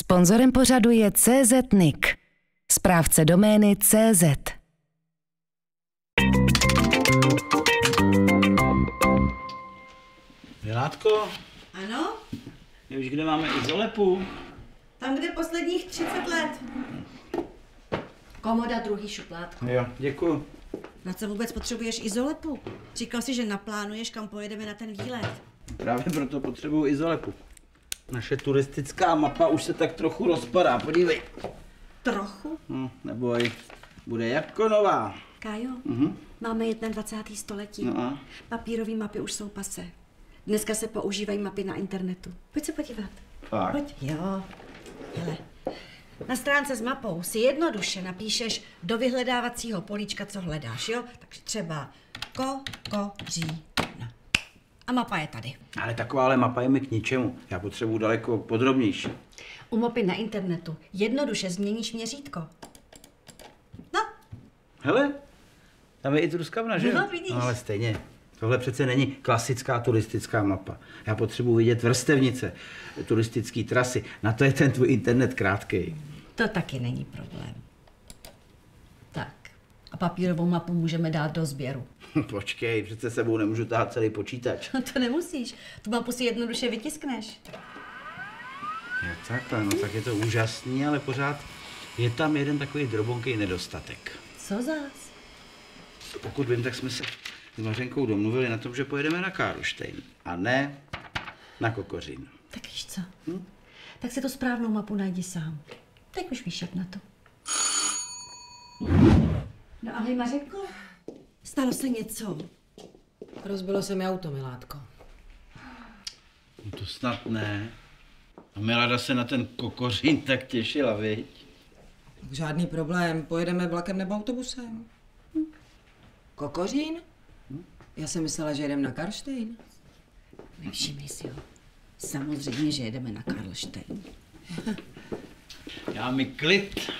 Sponzorem pořadu je CZ Nick, správce domény CZ. Milátko, Ano, už kde máme izolepu? tam, kde posledních 30 let. Komoda druhý šuplátko. Jo, děkuju. Na co vůbec potřebuješ izolepu? Říkal si, že naplánuješ, kam pojedeme na ten výlet. Právě proto potřebuju izolepu. Naše turistická mapa už se tak trochu rozpadá, podívej. Trochu? Hm, neboj, bude jako nová. Kájo, Mhm. máme 21. století. No a? Papírové mapy už jsou pase. Dneska se používají mapy na internetu. Pojď se podívat. Fakt? Pojď. Jo. Hele. Na stránce s mapou si jednoduše napíšeš do vyhledávacího políčka, co hledáš, jo? Takže třeba ko, ko, ří, no. A mapa je tady. Ale takováhle mapa je mi k ničemu. Já potřebuju daleko podrobnější. U mapy na internetu jednoduše změníš měřítko. No, Hele, tam je i truskavna, že? No, vidíš. No, ale stejně. Tohle přece není klasická turistická mapa. Já potřebuji vidět vrstevnice, turistické trasy. Na to je ten tvůj internet krátkej. to taky není problém. Tak, a papírovou mapu můžeme dát do sběru. Počkej, přece sebou nemůžu tahat celý počítač. No to nemusíš. Tu mapu si jednoduše vytiskneš. Jo, takhle, no tak je to úžasný, ale pořád je tam jeden takový drobonký nedostatek. Co zás? Pokud vím, tak jsme se s Mařenkou domluvili na tom, že pojedeme na Karlštejn a ne na Kokořin. Tak víš co? Hm? Tak si tu správnou mapu najdi sám. Teď už víš, jak na to. No ahoj Mařenko. Stalo se něco? Rozbilo se mi auto, milátko. No to snad ne. A Milada se na ten Kokořin tak těšila, viď? Žádný problém, pojedeme vlakem nebo autobusem. Kokořín? Já jsem myslela, že jedeme na Karštejn. Nevšimni si ho. Samozřejmě, že jedeme na Karlštejn. Já mi klid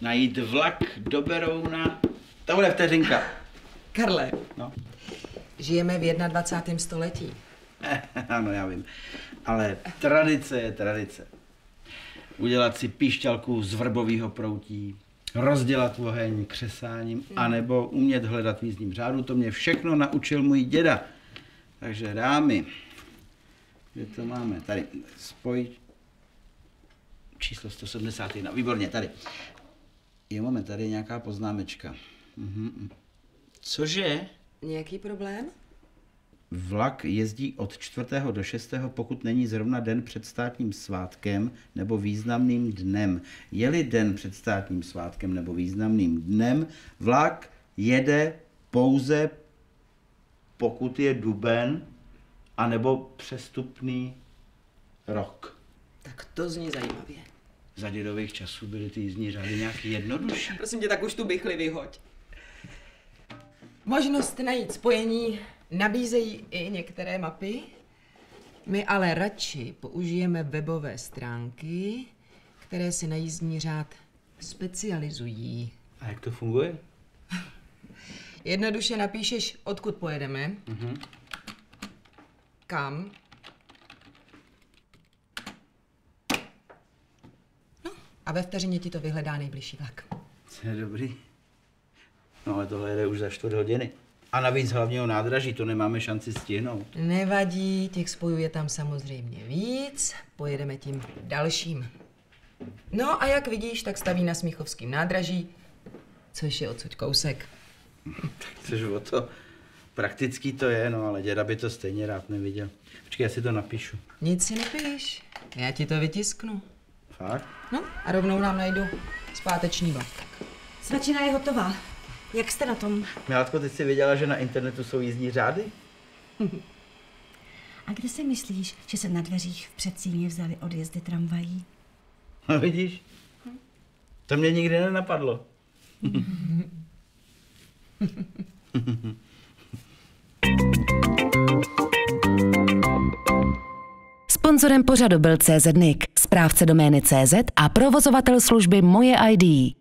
najít vlak do Berouna. To bude vteřinka. Karle, No. žijeme v 21. století. ano, já vím. Ale tradice je tradice. Udělat si píšťalku z vrbového proutí, rozdělat oheň křesáním, anebo umět hledat v jízdním řádu, to mě všechno naučil můj děda. Takže dámy, kde to máme? Tady, spoj číslo 171, výborně, tady. Jo, moment, tady je nějaká poznámečka. Mhm. Cože? Nějaký problém? Vlak jezdí od 4. do 6. pokud není zrovna den před státním svátkem nebo významným dnem. Je-li den před státním svátkem nebo významným dnem, vlak jede pouze pokud je duben anebo přestupný rok. Tak to zní zajímavě. Za dědových časů byly ty jízdní řády nějak jednodušší. Prosím tě, tak už tu bychli vyhoď. Možnost najít spojení nabízejí i některé mapy. My ale radši použijeme webové stránky, které si na jízdní řád specializují. A jak to funguje? Jednoduše napíšeš, odkud pojedeme, kam. No, a ve vteřině ti to vyhledá nejbližší vlak. To je dobrý. No ale tohle jede už za čtvrt hodiny. A navíc hlavního nádraží, to nemáme šanci stihnout. Nevadí, těch spojů je tam samozřejmě víc, pojedeme tím dalším. No a jak vidíš, tak staví na Smíchovském nádraží, což je odsud kousek. Což o to praktický to je, no ale děda by to stejně rád neviděl. Počkej, já si to napíšu. Nic si nepíš, já ti to vytisknu. Fakt? No a rovnou nám najdu zpáteční vlak. Svačina je hotová. Jak jste na tom? Milátko, ty jsi věděla, že na internetu jsou jízdní řády? A kde si myslíš, že se na dveřích v předsíně vzali odjezdy tramvají? No vidíš? To mě nikdy nenapadlo. Sponzorem pořadu byl CZ Nick, správce domény CZ a provozovatel služby Moje ID.